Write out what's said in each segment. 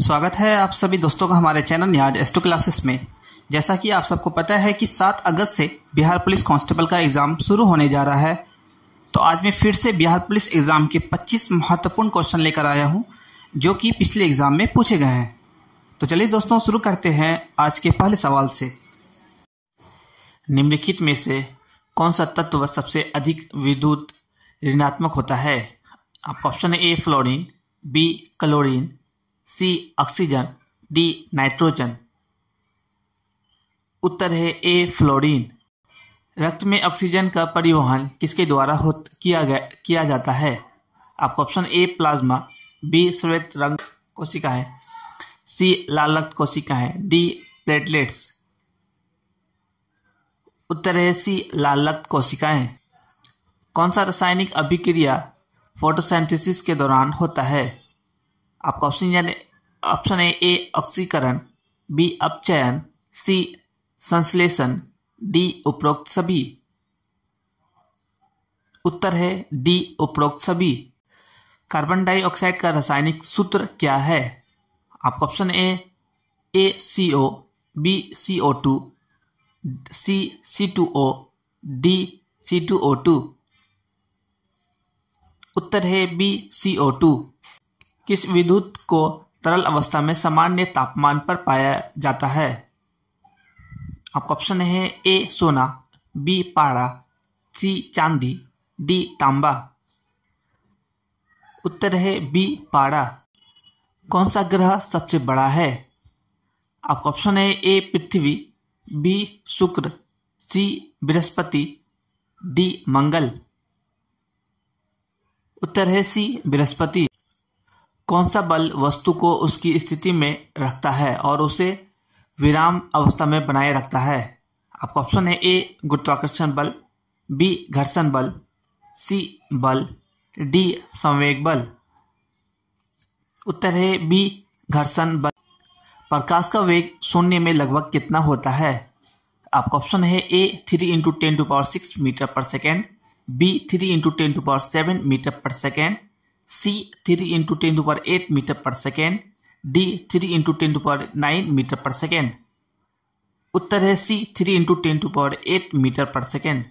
स्वागत है आप सभी दोस्तों का हमारे चैनल न्याज एस्टो क्लासेस में। जैसा कि आप सबको पता है कि 7 अगस्त से बिहार पुलिस कांस्टेबल का एग्ज़ाम शुरू होने जा रहा है। तो आज मैं फिर से बिहार पुलिस एग्ज़ाम के 25 महत्वपूर्ण क्वेश्चन लेकर आया हूँ, जो कि पिछले एग्ज़ाम में पूछे गए हैं। तो चलिए दोस्तों, शुरू करते हैं आज के पहले सवाल से। निम्नलिखित में से कौन सा तत्व सबसे अधिक विद्युत ऋणात्मक होता है? आपका option A, fluorine, B, chlorine C oxygen D nitrogen उत्तर है ए फ्लोरीन रक्त में ऑक्सीजन का परिवहन किसके द्वारा हो, किया गया, किया जाता है? आपका ऑप्शन ए प्लाज्मा बी श्वेत रंग कोशिकाएँ सी लाल रक्त कोशिकाएँ डी प्लेटलेट्स उत्तर है सी लाल रक्त कोशिकाएँ कौन सा रासायनिक अभिक्रिया फोटोसिंथेसिस के दौरान होता है? आपका ऑप्शन यानी, ऑप्शन है ए, ऑक्सीकरण, बी, अपचयन, सी, संश्लेषण, डी, उपरोक्त सभी। उत्तर है डी, उपरोक्त सभी। कार्बन डाइऑक्साइड का रासायनिक सूत्र क्या है? आपका option A A C O B C O two C C two O D C two O two उत्तर है बी सी ओ टू किस विद्युत को तरल अवस्था में सामान्य तापमान पर पाया जाता है? आपका ऑप्शन है ए सोना बी पारा सी चांदी डी तांबा। उत्तर है बी पारा कौन सा ग्रह सबसे बड़ा है? आपका ऑप्शन है ए पृथ्वी बी शुक्र सी बृहस्पति डी मंगल। उत्तर है सी बृहस्पति। कौन सा बल वस्तु को उसकी स्थिति में रखता है और उसे विराम अवस्था में बनाए रखता है? आपका ऑप्शन है ए, गुरुत्वाकर्षण बल, बी, घर्षण बल, सी, बल, डी, संवेग बल। उत्तर है बी, घर्षण बल। प्रकाश का वेग शून्य में लगभग कितना होता है? आपका ऑप्शन है A, three into ten to power six metre per second, B, three into ten to power seven metre per second C three into ten to power eight metre per second D three into ten to power nine metre per second उत्तर है C three into ten to power eight metre per second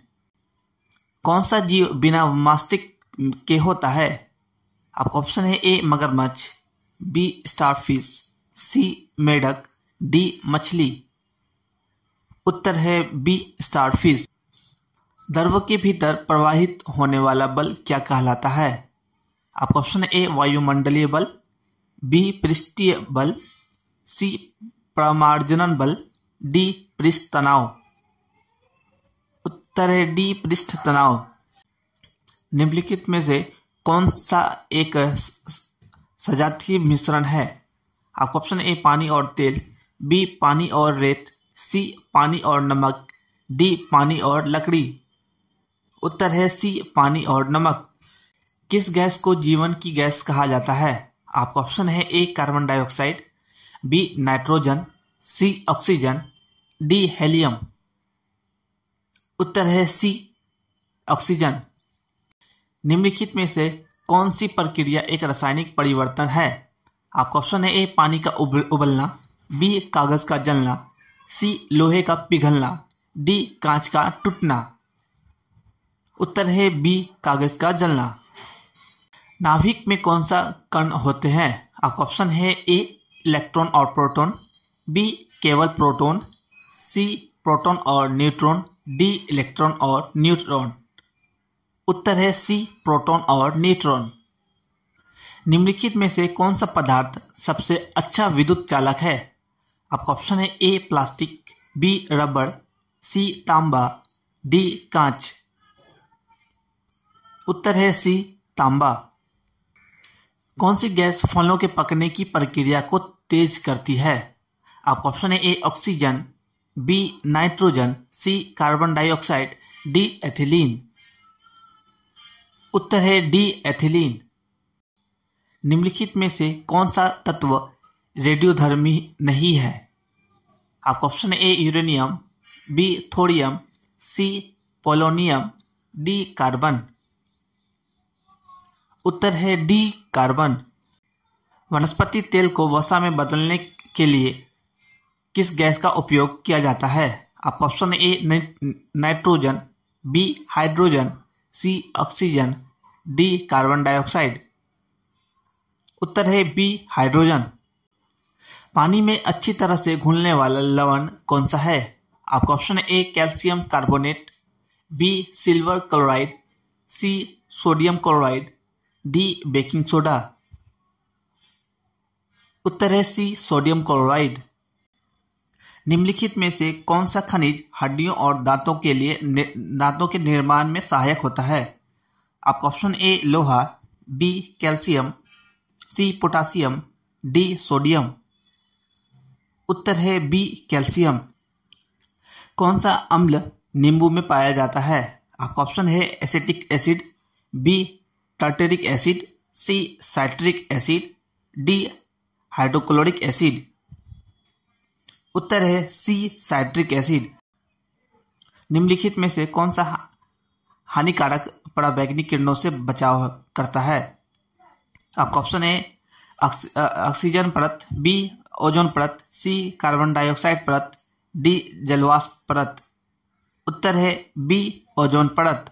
कौन सा जीव बिना मास्तिक के होता है? आपका option है ए मगरमच्छ बी स्टारफिश सी मेढक डी मछली। उत्तर है बी स्टारफिश द्रव के भीतर प्रवाहित होने वाला बल क्या कहलाता है? आपका ऑप्शन ए, वायुमंडलीय बल, बी, पृष्ठीय बल, सी, प्रमार्जनन बल, डी, पृष्ठ तनाव। उत्तर है डी, पृष्ठ तनाव। निम्नलिखित में से कौन सा एक सजातीय मिश्रण है? आपका ऑप्शन ए, पानी और तेल, बी, पानी और रेत, सी, पानी और नमक, डी, पानी और लकड़ी। उत्तर है सी, पानी और नमक। किस गैस को जीवन की गैस कहा जाता है? आपका ऑप्शन है A, carbon dioxide, B, nitrogen, C, oxygen, D, helium. उत्तर है सी, ऑक्सीजन। निम्नलिखित में से कौन सी प्रक्रिया एक रासायनिक परिवर्तन है? आपका ऑप्शन है ए, पानी का उबलना, बी, कागज़ का जलना, सी, लोहे का पिघलना, डी, कांच का टूटना। उत्तर है बी, कागज़ का जलना। नाभिक में कौन सा कण होते हैं? आपका ऑप्शन है ए इलेक्ट्रॉन और प्रोटॉन बी केवल प्रोटॉन सी प्रोटॉन और न्यूट्रॉन डी इलेक्ट्रॉन और न्यूट्रॉन उत्तर है सी प्रोटॉन और न्यूट्रॉन निम्नलिखित में से कौन सा पदार्थ सबसे अच्छा विद्युत चालक है? आपका ऑप्शन है ए प्लास्टिक बी रबड़ सी तांबा डी कांच। उत्तर है सी तांबा। कौन सी गैस फलों के पकने की प्रक्रिया को तेज करती है? आपका ऑप्शन है A, oxygen, B, nitrogen, C, carbon dioxide, D, ethylene. उत्तर है डी, एथिलीन। निम्नलिखित में से कौन सा तत्व रेडियोधर्मी नहीं है? आपका option A, uranium, B thorium C, polonium, D, carbon. उत्तर है डी, कार्बन। वनस्पति तेल को वसा में बदलने के लिए किस गैस का उपयोग किया जाता है? आपका option A nitrogen, B, hydrogen, C, oxygen, D, carbon dioxide. उत्तर है बी, हाइड्रोजन। पानी में अच्छी तरह से घुलने वाला लवण कौन सा है? आपका option A, calcium carbonate, B, silver chloride, C, sodium chloride. D baking soda. उत्तर है सी, सोडियम क्लोराइड। निम्नलिखित में से कौन सा खनिज हड्डियों और दांतों के लिए दांतों के निर्माण में सहायक होता है? आपका ऑप्शन ए, लोहा, B, calcium, C, potassium, D, sodium. उत्तर है बी, कैल्शियम। कौन सा अम्ल नींबू में पाया जाता है? आपका ऑप्शन है acetic acid, B tartaric acid C citric acid D hydrochloric acid उत्तर है सी साइट्रिक एसिड निम्नलिखित में से कौन सा हानिकारक पराबैंगनी किरणों से बचाव करता है? आपका ऑप्शन है ऑक्सीजन परत बी ओजोन परत सी कार्बन डाइऑक्साइड परत डी जलवाष्प परत. उत्तर है बी ओजोन परत.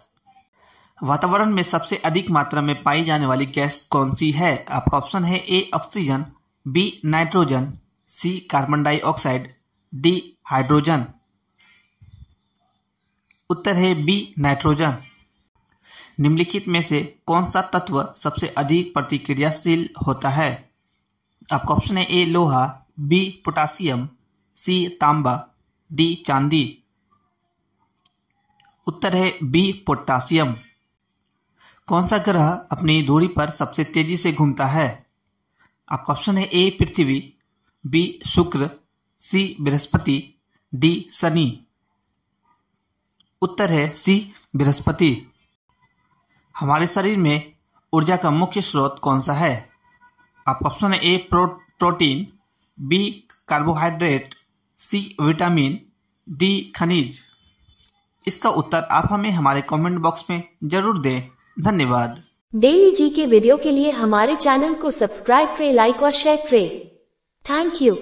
वातावरण में सबसे अधिक मात्रा में पाई जाने वाली गैस कौन सी है? आपका ऑप्शन है A, oxygen, B, nitrogen, C, carbon dioxide, D, hydrogen. उत्तर है बी, नाइट्रोजन। निम्नलिखित में से कौन सा तत्व सबसे अधिक प्रतिक्रियाशील होता है? आपका ऑप्शन है ए, लोहा, बी, पोटासियम, सी, तांबा, डी, चांदी। उत्तर है बी, पोटासियम। कौन सा ग्रह अपनी दूरी पर सबसे तेज़ी से घूमता है? आपका ऑप्शन है ए पृथ्वी बी शुक्र सी बृहस्पति डी शनि। उत्तर है सी बृहस्पति। हमारे शरीर में ऊर्जा का मुख्य स्रोत कौन सा है? आपका ऑप्शन है A pro, protein B carbohydrate C vitamin D खनिज। इसका उत्तर आप हमें हमारे कमेंट बॉक्स में ज़रूर दें। धन्यवाद। डेली जी के वीडियो के लिए हमारे चैनल को सब्सक्राइब करें, लाइक और शेयर करें। Thank you